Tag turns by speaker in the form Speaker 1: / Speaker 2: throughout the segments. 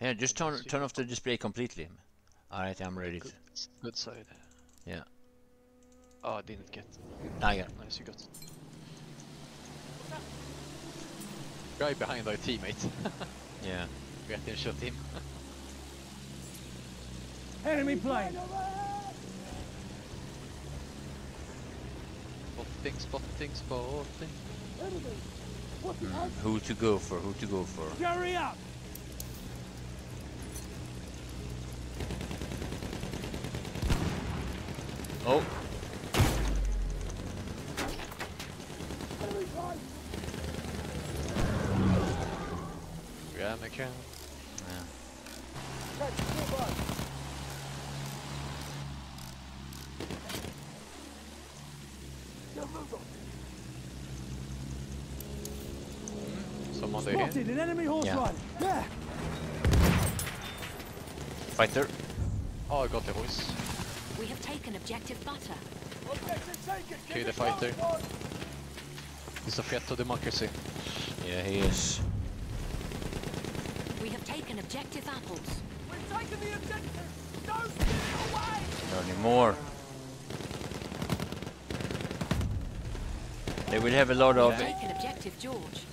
Speaker 1: Yeah, just turn turn off the display completely. Alright, I'm ready. To...
Speaker 2: Good, good side.
Speaker 1: Yeah.
Speaker 2: Oh, I didn't get.
Speaker 1: Ah, yeah.
Speaker 2: Nice, you got. Guy behind our teammate.
Speaker 1: Yeah.
Speaker 2: we have to shot him.
Speaker 3: Enemy plane!
Speaker 2: Spotting, spotting, spotting.
Speaker 1: Mm, who to go for? Who to go for?
Speaker 3: Hurry up!
Speaker 1: Oh,
Speaker 2: Yeah, I can.
Speaker 1: yeah.
Speaker 2: Someone there here.
Speaker 3: Spotted an enemy horse
Speaker 1: Yeah.
Speaker 3: rider! There!
Speaker 1: Fighter.
Speaker 2: Oh, I got the voice.
Speaker 4: We have taken objective butter.
Speaker 2: Okay, the fighter. He's a threat to democracy.
Speaker 1: Yeah, he is.
Speaker 4: We have taken objective apples.
Speaker 1: Not get away. Not anymore. They will have a lot of
Speaker 4: Taken objective George.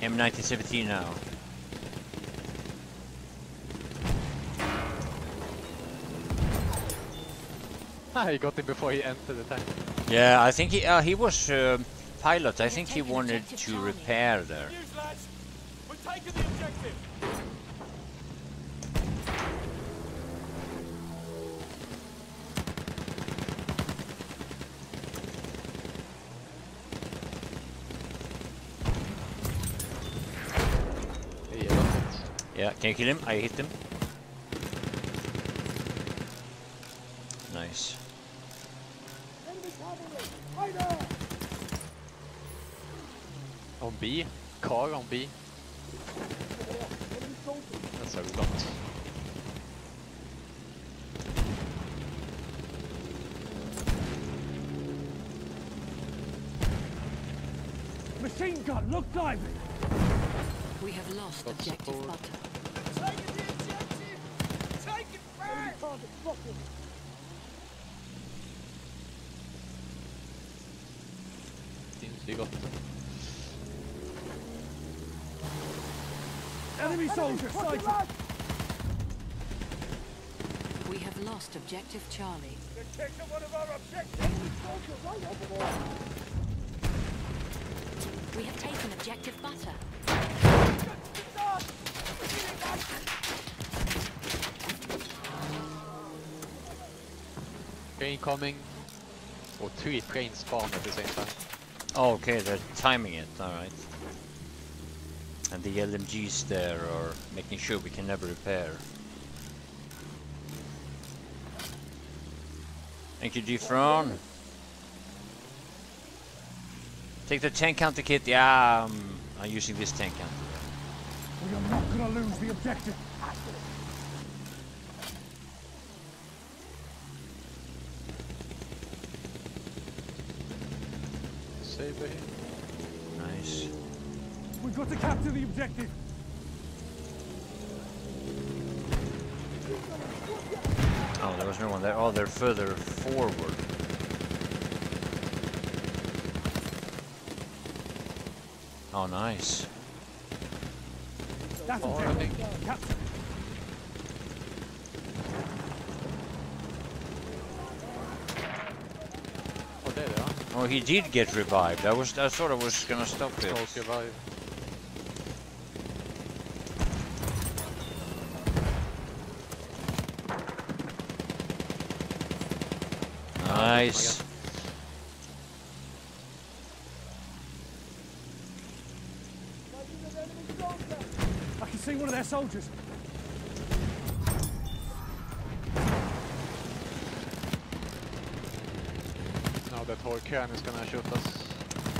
Speaker 1: M1917 now.
Speaker 2: Ah, he got him before he entered the tank.
Speaker 1: Yeah, I think he uh, he was uh, pilot. I think he wanted to repair there.
Speaker 2: Yeah, got it.
Speaker 1: Yeah, can you kill him? I hit him. Nice.
Speaker 2: On B. Car on B. That's a lot.
Speaker 3: Machine gun, look diving!
Speaker 4: We have lost
Speaker 2: Got
Speaker 4: objective
Speaker 2: support.
Speaker 4: butter.
Speaker 2: Seems he got
Speaker 3: Enemy soldier sighted!
Speaker 4: We have lost objective Charlie. We have taken objective butter.
Speaker 2: Train coming. Or three trains spawn at the same time.
Speaker 1: Oh, okay, they're timing it. All right. And the LMGs there are making sure we can never repair. Thank you, Gfron. Take the tank counter kit. Yeah, um, I'm using this tank counter.
Speaker 3: We are not gonna lose the objective!
Speaker 2: Save him.
Speaker 1: Nice.
Speaker 3: We've got to capture the objective!
Speaker 1: Oh, there was no one there. Oh, they're further forward. Oh, nice.
Speaker 3: That's
Speaker 2: Oh, I
Speaker 3: objective! Capture!
Speaker 2: Oh, there they are.
Speaker 1: Oh, he did get revived. I was, I thought I was gonna stop it. Nice.
Speaker 3: I can see one of their soldiers!
Speaker 2: Now that Horkan is gonna shoot us.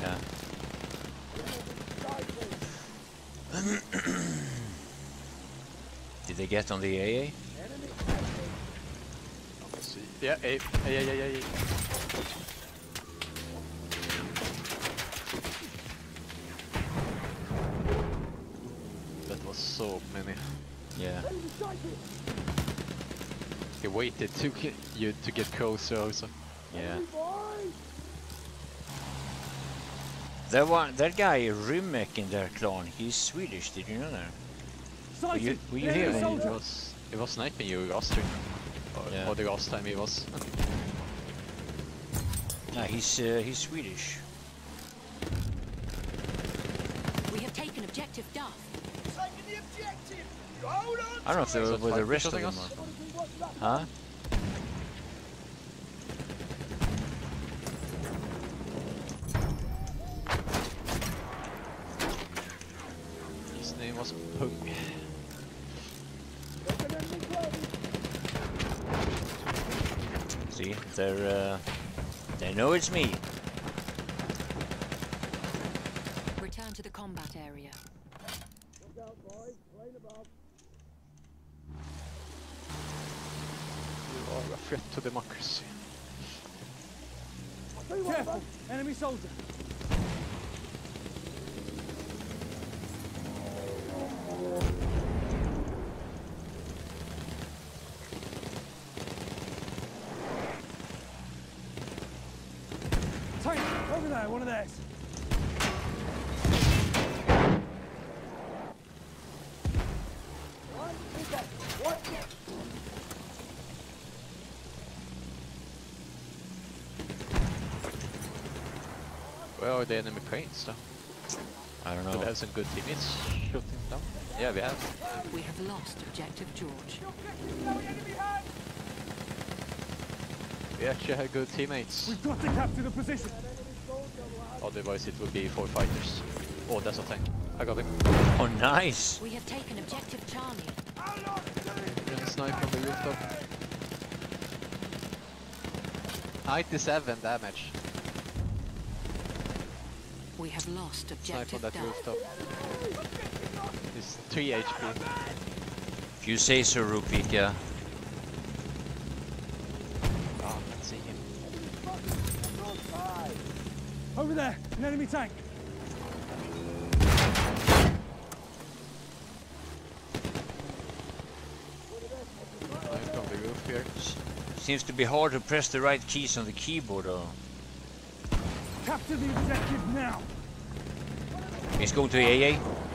Speaker 1: Yeah. Did they get on the AA?
Speaker 2: Let's see. Yeah, A. Yeah, yeah, yeah, yeah. yeah. that was so many.
Speaker 1: Yeah.
Speaker 2: He waited to get you to get closer also.
Speaker 1: Yeah. That one, that guy Rymek in their clan, he's Swedish. Did you know that?
Speaker 3: Sighted!
Speaker 1: you- were you
Speaker 3: Enemy
Speaker 1: here when
Speaker 2: He was, he was sniping you last stream. Or,
Speaker 1: Yeah.
Speaker 2: or the last time he was.
Speaker 1: No, he's uh, he's Swedish.
Speaker 4: We have taken objective Duff. Taken the objective!
Speaker 1: I don't know if they were with the
Speaker 2: five
Speaker 1: rest of them. Huh?
Speaker 2: His name was Pung.
Speaker 1: See, they're uh, they know it's me.
Speaker 4: Return to the combat area.
Speaker 2: You are a threat to democracy.
Speaker 3: Careful! Enemy soldier!
Speaker 2: The enemy planes though?
Speaker 1: I don't
Speaker 2: Do
Speaker 1: know.
Speaker 2: we have some good teammates shooting down? Yeah, we have.
Speaker 4: We have lost objective George.
Speaker 2: We actually have good teammates.
Speaker 3: We've got to capture the position!
Speaker 2: Otherwise it would be four fighters. Oh, that's a tank. I got him.
Speaker 1: Oh, nice.
Speaker 4: We have taken objective Charlie.
Speaker 2: Gonna snipe on the rooftop. 97 damage.
Speaker 4: We have lost
Speaker 2: Snipe on
Speaker 4: objective
Speaker 2: that
Speaker 4: Duff.
Speaker 2: rooftop. It's 3 HP.
Speaker 1: If you say so, Rupika.
Speaker 2: Ah, let's see him.
Speaker 3: Over there, an enemy tank!
Speaker 2: Snipe on the roof here.
Speaker 1: Seems to be hard to press the right keys on the keyboard, though.
Speaker 3: Capture the objective now!
Speaker 1: He's going to AA.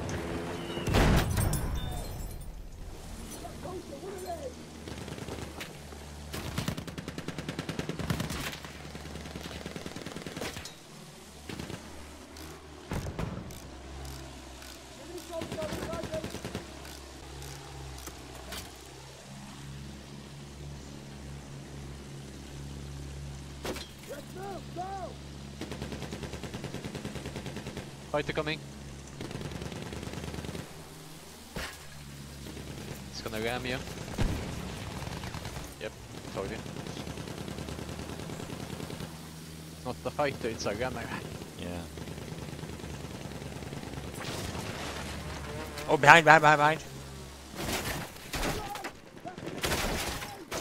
Speaker 2: Fighter coming. It's gonna ram you. Yep, told you. Not the fighter, it's a rammer.
Speaker 1: Yeah. Oh, behind, behind, behind, behind.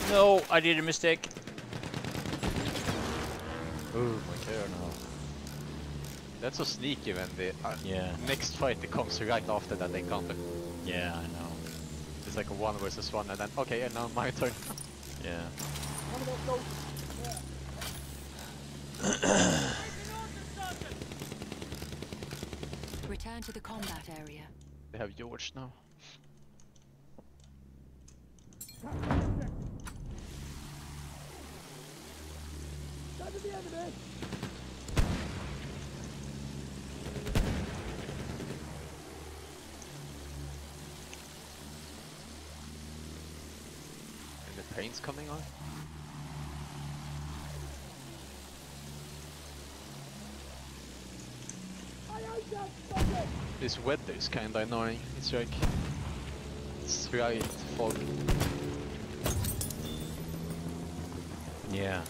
Speaker 1: No, I did a mistake.
Speaker 2: Oh my god. That's so sneaky when the uh,
Speaker 1: Yeah,
Speaker 2: next fighter comes right after that encounter.
Speaker 1: yeah, I know.
Speaker 2: It's like a one versus one and then, okay, and now my turn.
Speaker 1: Yeah.
Speaker 4: Return to the combat area.
Speaker 2: They have George now. And the plane's coming on. This weather is kinda annoying. It's like it's right fog.
Speaker 1: Yeah.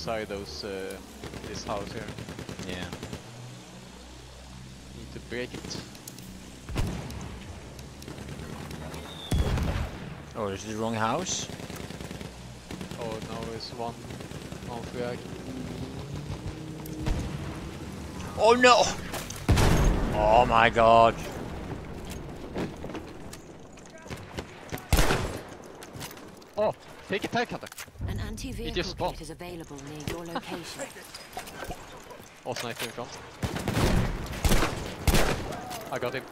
Speaker 2: inside those uh, this house here.
Speaker 1: Yeah.
Speaker 2: Need to break it.
Speaker 1: Oh, this is it the wrong house?
Speaker 2: Oh no, it's one one flag.
Speaker 1: Oh no! Oh my god.
Speaker 2: Oh, take a tank hunter.
Speaker 4: An anti-vehicle
Speaker 2: just spawned.
Speaker 4: kit is available near your location.
Speaker 2: Oh, sniper in front. I got him.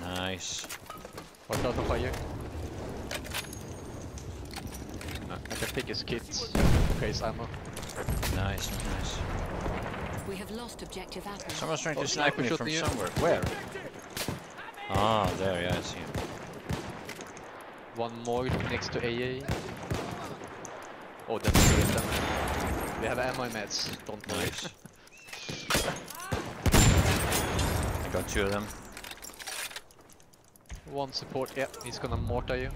Speaker 1: Nice.
Speaker 2: Watch out for fire. I can pick his kit. Okay, his ammo.
Speaker 1: Nice, nice.
Speaker 4: we have lost objective apples.
Speaker 1: Someone's trying
Speaker 2: Oh,
Speaker 1: to snipe me from somewhere. Where? Ah, there, yeah, I see him.
Speaker 2: One more next to AA. Oh, that's three of them. They have ammo and meds. Don't worry.
Speaker 1: Nice. I got two of them.
Speaker 2: One support. Yeah, he's gonna mortar you.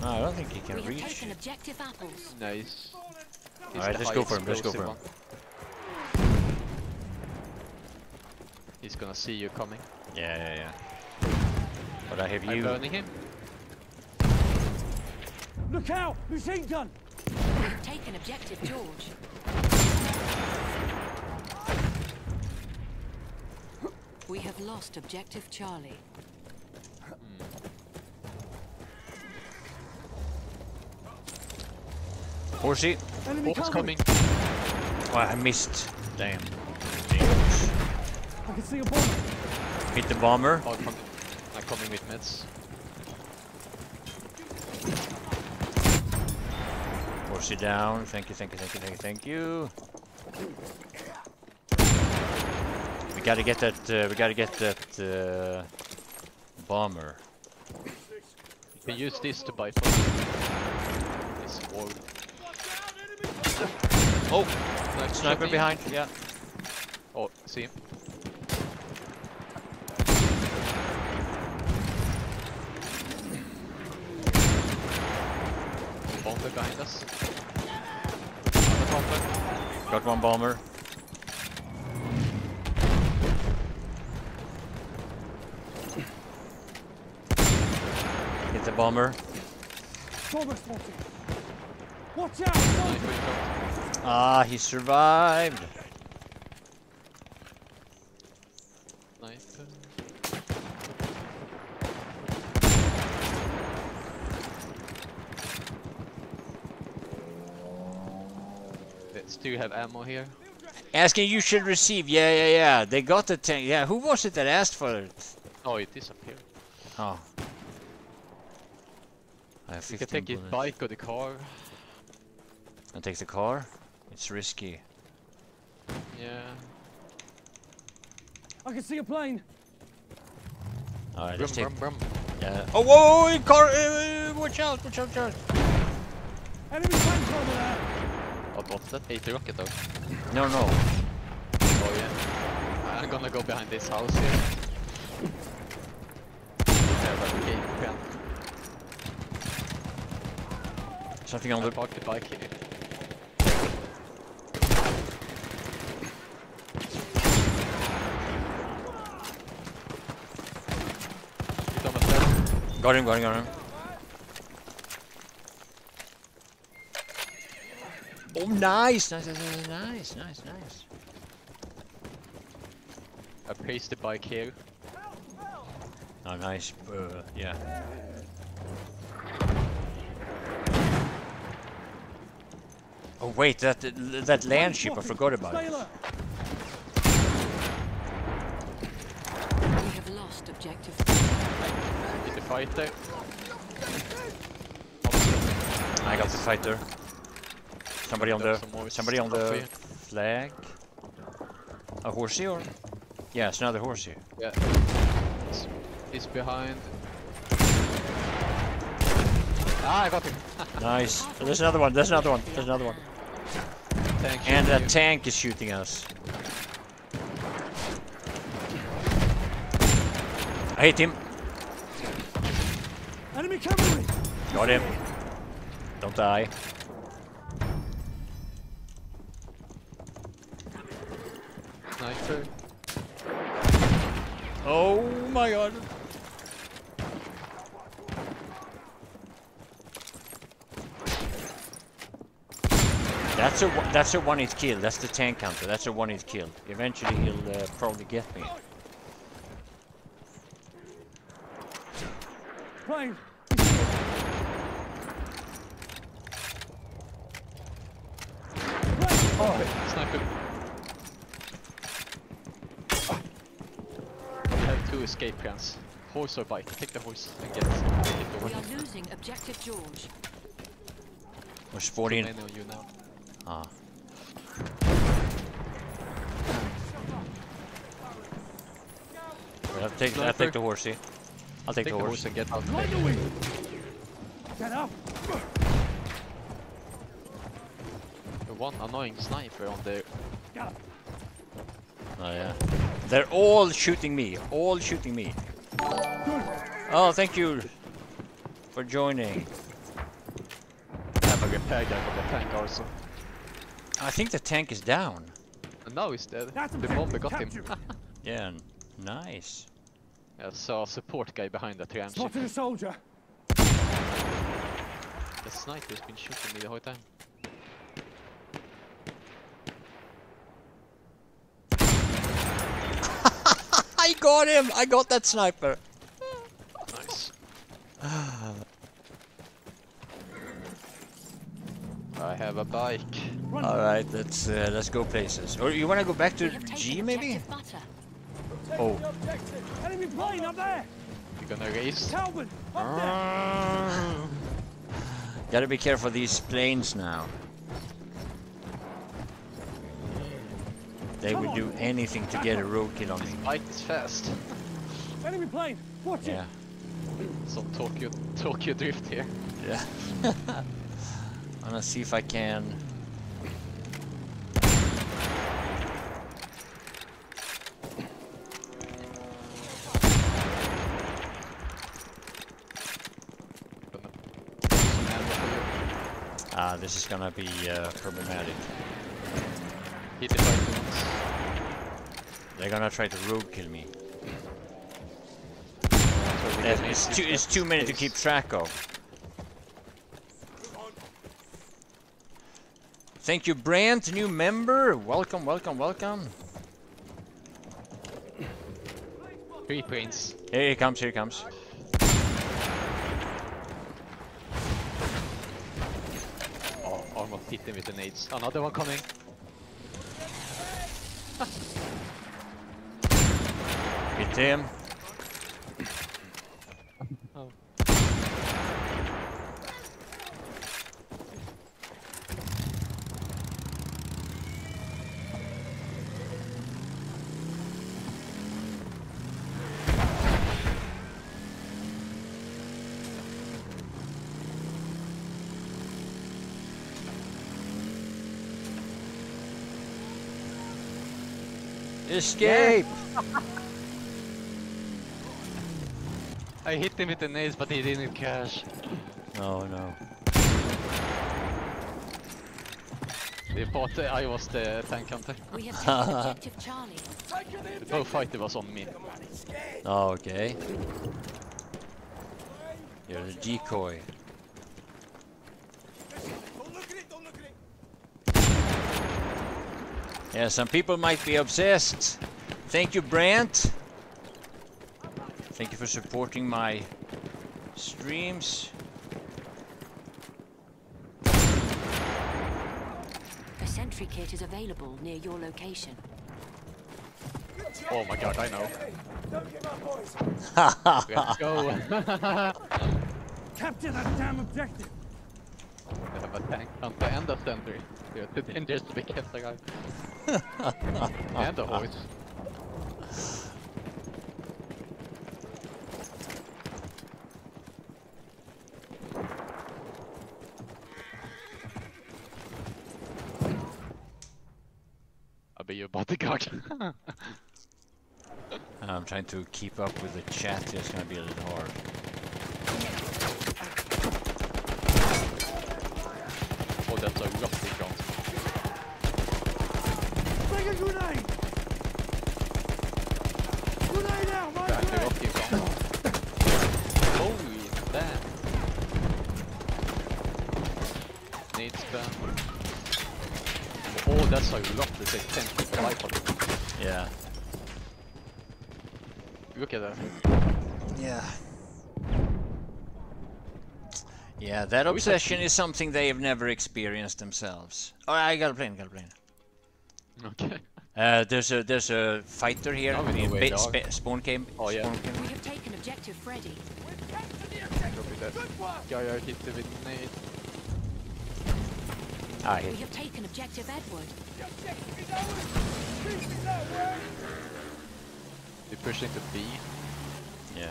Speaker 1: No, I don't think he can
Speaker 4: have
Speaker 1: reach.
Speaker 4: objective apples.
Speaker 2: Nice. He's
Speaker 1: Alright,
Speaker 2: the
Speaker 1: let's go for him, let's go for him.
Speaker 2: one. He's gonna see you coming.
Speaker 1: Yeah, yeah, yeah. But I have you.
Speaker 2: I'm burning him.
Speaker 3: Look out! Machine gun!
Speaker 4: We have taken objective George. We have lost objective Charlie.
Speaker 1: Horsey.
Speaker 3: Enemy
Speaker 2: What's
Speaker 3: coming!
Speaker 2: coming?
Speaker 1: Oh, I missed. Damn.
Speaker 3: I can see a bomber.
Speaker 1: Hit the bomber.
Speaker 2: Oh, coming. I'm coming with meds.
Speaker 1: Horsey down. Thank you, thank you, thank you, thank you, thank you. We gotta get that. Uh, we gotta get that uh, bomber.
Speaker 2: You can use this to bypass. This wall.
Speaker 1: Oh,
Speaker 2: Sniper,
Speaker 1: sniper
Speaker 2: shot me.
Speaker 1: behind. Yeah.
Speaker 2: Oh, see him. Bomber behind us. Bomber.
Speaker 1: Got one bomber. Hit the bomber.
Speaker 3: Bomber spotted. Watch out!
Speaker 2: Sniper
Speaker 3: Soldier!
Speaker 2: in front.
Speaker 1: Ah, he survived.
Speaker 2: Sniper. Let's do have ammo here.
Speaker 1: Asking you should receive. Yeah, yeah, yeah. They got the tank. Yeah, who was it that asked for it?
Speaker 2: Oh, it disappeared.
Speaker 1: Oh. I have
Speaker 2: You
Speaker 1: 15
Speaker 2: can take his
Speaker 1: bullets.
Speaker 2: bike or the car.
Speaker 1: And take the car? It's risky.
Speaker 2: Yeah.
Speaker 3: I can see a plane.
Speaker 1: Alright,
Speaker 2: Brum,
Speaker 1: let's take.
Speaker 2: brum, brum.
Speaker 1: Yeah. Oh, whoa, whoa, whoa, car! Uh, watch out! Watch out! Watch out!
Speaker 3: Enemy tank over there.
Speaker 2: What was that? AT rocket though.
Speaker 1: No, no.
Speaker 2: Oh yeah. I'm gonna go behind this house here. There, but okay, you can.
Speaker 1: Something on
Speaker 2: I
Speaker 1: the.
Speaker 2: parked the bike here. He's on the stairs.
Speaker 1: Got him, got him, got him. Oh, nice! Nice, nice, nice, nice, nice, nice.
Speaker 2: I placed the bike here.
Speaker 1: Oh, nice. Uh, yeah. Oh wait, that that land ship, I forgot about it.
Speaker 4: We have lost objective.
Speaker 2: Get the fighter.
Speaker 1: I got the fighter. Somebody on the
Speaker 2: There's some more
Speaker 1: somebody on the flag. A horsey or? Yeah, it's another horsey.
Speaker 2: Yeah. He's, he's behind. Ah, I got him.
Speaker 1: Nice. There's another one. There's another one. There's another one.
Speaker 2: Thank
Speaker 1: And
Speaker 2: you.
Speaker 1: that tank is shooting us. I hit him.
Speaker 3: Enemy cavalry.
Speaker 1: Got him. Don't die.
Speaker 2: Sniper.
Speaker 1: Oh my god. That's a one- that's a one hit kill. That's the tank counter. That's a one hit kill. Eventually he'll uh, probably get me.
Speaker 3: Plane.
Speaker 2: Oh, sniper. We have two escape plans. Horse or bike. Take the horse and get take the
Speaker 4: We are losing objective George.
Speaker 1: There's
Speaker 2: Too
Speaker 1: 14.
Speaker 2: many on you now.
Speaker 1: Ah. But I'll take, I'll take
Speaker 2: Sniper.
Speaker 1: the horsey. I'll take,
Speaker 2: Take
Speaker 1: the
Speaker 2: the
Speaker 1: horse.
Speaker 2: horse and get out.
Speaker 3: Right away. Get up.
Speaker 2: The one annoying sniper on the
Speaker 3: Get up.
Speaker 1: Oh yeah. They're all shooting me. All shooting me. Oh, thank you for joining.
Speaker 2: have a repair guy from the tank also.
Speaker 1: I think the tank is down.
Speaker 2: And now he's dead.
Speaker 3: That's
Speaker 2: the
Speaker 3: objective
Speaker 2: bomber got him.
Speaker 1: Yeah, nice.
Speaker 2: I saw a support guy behind the tram ship.
Speaker 3: Spotted a soldier.
Speaker 2: The sniper's been shooting me the whole time.
Speaker 1: I got him! I got that sniper!
Speaker 2: Nice. I have a bike.
Speaker 1: Alright, let's uh, let's go places. Or you wanna go back to G maybe? Oh.
Speaker 3: Enemy plane up there.
Speaker 2: You gonna race?
Speaker 3: Talbot. Up there.
Speaker 1: Gotta be careful of these planes now. They would do anything to get a roadkill on me.
Speaker 2: Bike is fast.
Speaker 3: Enemy plane. Watch
Speaker 1: Yeah.
Speaker 3: it.
Speaker 2: Some Tokyo Tokyo drift here.
Speaker 1: Yeah. I'm gonna see if I can.
Speaker 2: Gonna- Some ammo for you.
Speaker 1: Ah, this is gonna be uh, problematic.
Speaker 2: Hit it right once.
Speaker 1: They're gonna try to me.
Speaker 2: We
Speaker 1: There's-
Speaker 2: can
Speaker 1: It's too, it's too many to keep track of. Thank you, Brant, new member. Welcome, welcome, welcome.
Speaker 2: Three points.
Speaker 1: Here he comes, here he comes.
Speaker 2: Oh, almost hit him with the nades. Another one coming.
Speaker 1: Hit him.
Speaker 2: Oh.
Speaker 1: Escape!
Speaker 2: I hit him with the nades, but he didn't cash.
Speaker 1: Oh no.
Speaker 2: They thought I was the tank hunter.
Speaker 4: We have taken objective Charlie.
Speaker 2: The bow fighter was on me.
Speaker 1: Oh, okay. You're the decoy. Yeah, some people might be obsessed. Thank you, Brant. Thank you for supporting my streams.
Speaker 4: A sentry kit is available near your location.
Speaker 2: Oh my god, I know. Let's go.
Speaker 3: Capture that damn objective.
Speaker 2: They have a tank hunter and a sentry. They're too dangerous to be kept alive. and a horse. I'll be your bodyguard.
Speaker 1: I'm trying to keep up with the chat. It's gonna be a little hard.
Speaker 2: oh, that's a rocket gun.
Speaker 3: Bring a grenade. Grenade out, my
Speaker 2: Back the
Speaker 3: friend.
Speaker 2: rocket gun. Holy damn. Need spam. that's how you lock the 10 people life on it.
Speaker 1: Yeah.
Speaker 2: Look at that.
Speaker 1: Yeah. Yeah, that obsession is something they have never experienced themselves. Oh, I got a plane, got a plane.
Speaker 2: Okay.
Speaker 1: Uh, there's a there's a fighter here.
Speaker 2: Oh, we know
Speaker 1: in
Speaker 2: where
Speaker 1: ba-
Speaker 2: they are.
Speaker 1: spa- spawn came.
Speaker 2: Oh, yeah.
Speaker 1: spawn came.
Speaker 4: We have taken objective Freddy.
Speaker 2: Copy that. Yeah, yeah, hit the with nade.
Speaker 1: Ah,
Speaker 4: We have taken objective Edward.
Speaker 2: We push into B.
Speaker 1: Yeah.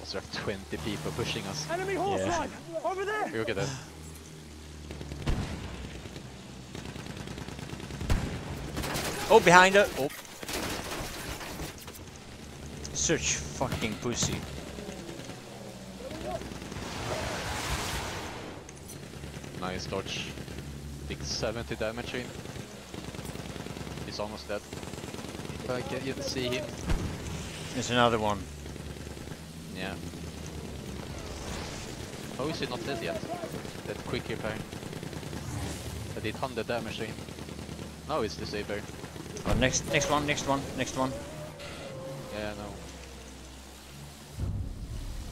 Speaker 2: Also have 20 people pushing us.
Speaker 3: Enemy horse
Speaker 1: Yeah.
Speaker 3: line! Over there!
Speaker 2: we look at that.
Speaker 1: Oh, behind her. Oh. Such fucking pussy.
Speaker 2: Nice dodge. Big 70 damage in. He's almost dead. If I can even see him.
Speaker 1: There's another one.
Speaker 2: Yeah. Oh, is he not dead yet? That quick repair. I did 100 damage in. Now it's the saber.
Speaker 1: Oh, next next one, next one, next one.
Speaker 2: Yeah, no.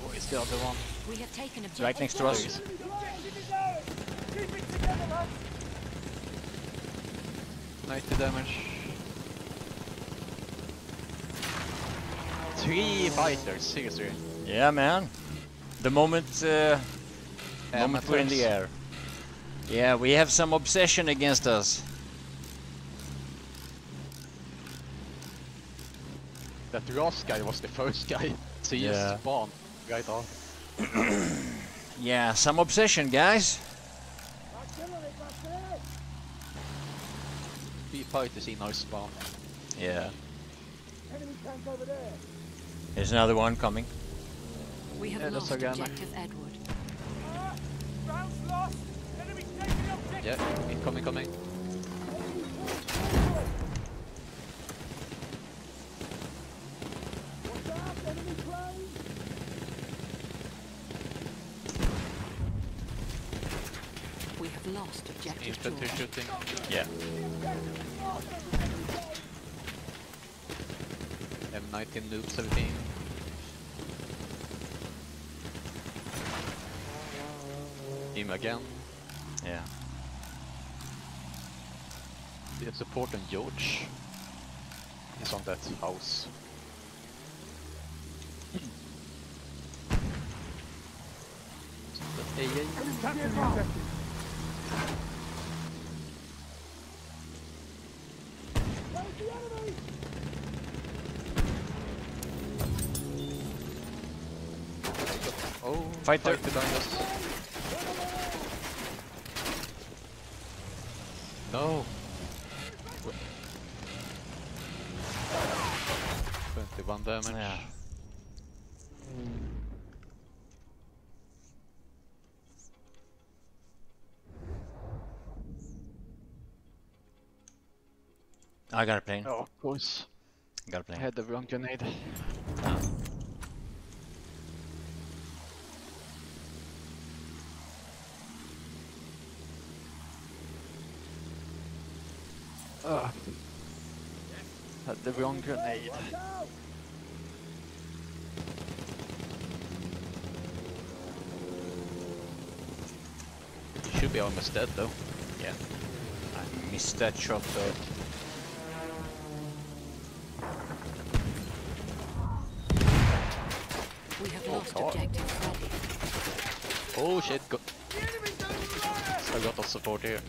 Speaker 2: Oh, it's the other one.
Speaker 4: We have taken objective
Speaker 1: Right next to us.
Speaker 3: Keep it together, lads!
Speaker 2: 90 damage. Three fighters, seriously.
Speaker 1: Yeah, man. The moment uh, moment we're in the air. Yeah, we have some obsession against us.
Speaker 2: That Ross guy was the first guy. to he
Speaker 1: Yeah.
Speaker 2: just spawned right off.
Speaker 1: Yeah, some obsession, guys.
Speaker 2: Three fighters in our spawn.
Speaker 1: Yeah.
Speaker 3: Enemy tank over there!
Speaker 1: There's another one coming.
Speaker 4: We have
Speaker 2: Yeah, that's
Speaker 4: lost
Speaker 2: our gunner.
Speaker 4: objective Edward.
Speaker 3: Uh, round's lost! Enemy taking objective!
Speaker 2: Yeah, incoming, coming.
Speaker 3: Watch out! Enemy plane!
Speaker 4: We have lost objective
Speaker 2: Infantry shooting.
Speaker 1: Yeah.
Speaker 2: M19 noob 17. Him again.
Speaker 1: Yeah.
Speaker 2: We have support on George. He's on that house. That AA. Oh,
Speaker 1: Fighter.
Speaker 2: fight behind us. No. Twenty-one damage.
Speaker 1: Yeah. I got a plane.
Speaker 2: Oh, of course.
Speaker 1: Got a plane.
Speaker 2: had the wrong grenade. Ah. Had the wrong grenade. He should be almost dead though.
Speaker 1: Yeah. I missed that shot though.
Speaker 4: We have
Speaker 2: Oh,
Speaker 4: lost
Speaker 2: God.
Speaker 4: objective Freddy.
Speaker 2: Oh shit, got I got the support here.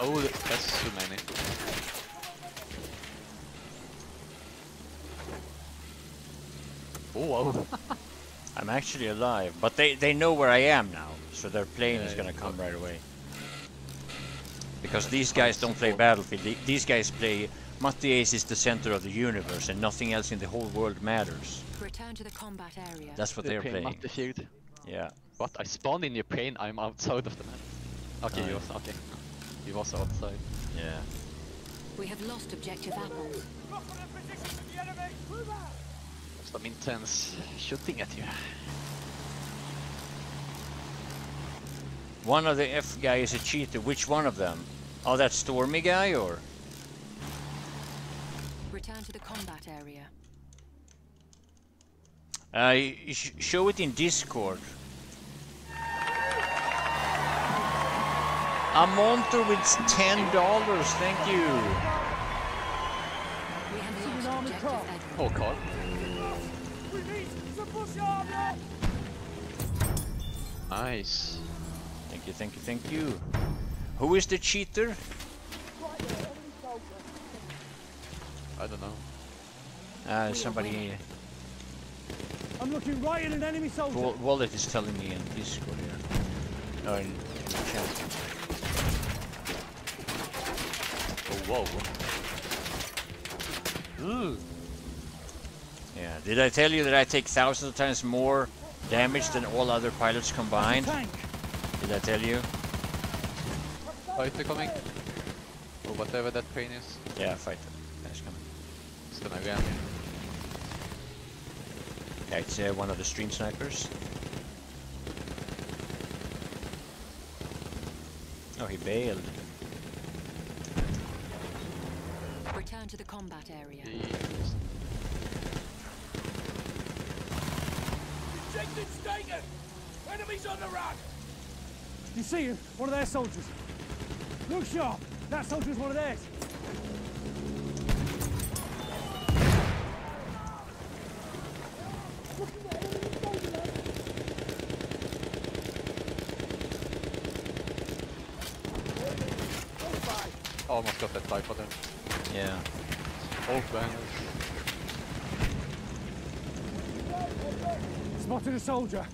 Speaker 2: Oh, that's too many. Oh, wow. Oh.
Speaker 1: I'm actually alive, but they they know where I am now, so their plane
Speaker 2: Yeah,
Speaker 1: is gonna
Speaker 2: yeah.
Speaker 1: come right away. Because these guys don't play Battlefield. the- These guys play. Mattias is the center of the universe, and nothing else in the whole world matters.
Speaker 4: Return to the combat area.
Speaker 1: That's what they're
Speaker 2: Ukraine
Speaker 1: playing.
Speaker 2: Battlefield.
Speaker 1: Yeah.
Speaker 2: What? I spawned in your plane, I'm outside of the map. Okay,
Speaker 1: Oh,
Speaker 2: he
Speaker 1: yeah.
Speaker 2: okay. He was outside.
Speaker 1: Yeah.
Speaker 4: We have lost objective apples.
Speaker 3: Lock the position of the enemy! Move out!
Speaker 2: Some intense shooting at you.
Speaker 1: One of the F guy is a cheater. Which one of them? Oh, that Stormy guy, or?
Speaker 4: Return to the combat area.
Speaker 1: Uh, sh show it in Discord. A monster with ten dollars. Thank you.
Speaker 4: We have lost objective Edward.
Speaker 2: Oh, Carl.
Speaker 3: We need some push armor!
Speaker 2: Nice.
Speaker 1: Thank you. Thank you. Thank you. Who is the cheater?
Speaker 3: Right there, enemy soldier.
Speaker 2: I don't know.
Speaker 1: Uh, somebody.
Speaker 3: I'm looking right at an enemy soldier.
Speaker 1: Wal- Wallet is telling me in Discord here. Oh, in chat.
Speaker 2: Oh, whoa.
Speaker 1: Yeah. Did I tell you that I take thousands of times more damage than all other pilots combined?
Speaker 3: Tank.
Speaker 1: Did I tell you?
Speaker 2: Fighter coming. Or whatever that plane is.
Speaker 1: Yeah, fighter. That's coming.
Speaker 2: It's gonna ram.
Speaker 1: Yeah, it's uh, one of the stream snipers. Oh, he bailed.
Speaker 4: Return to the combat area.
Speaker 2: Jeez.
Speaker 3: Objectives taken! Enemies on the run!
Speaker 5: You see him? One of their soldiers. Look sharp. That soldier's one of theirs.
Speaker 2: Almost got that tripod there.
Speaker 1: Yeah.
Speaker 2: Bangers.
Speaker 5: Spotted a soldier.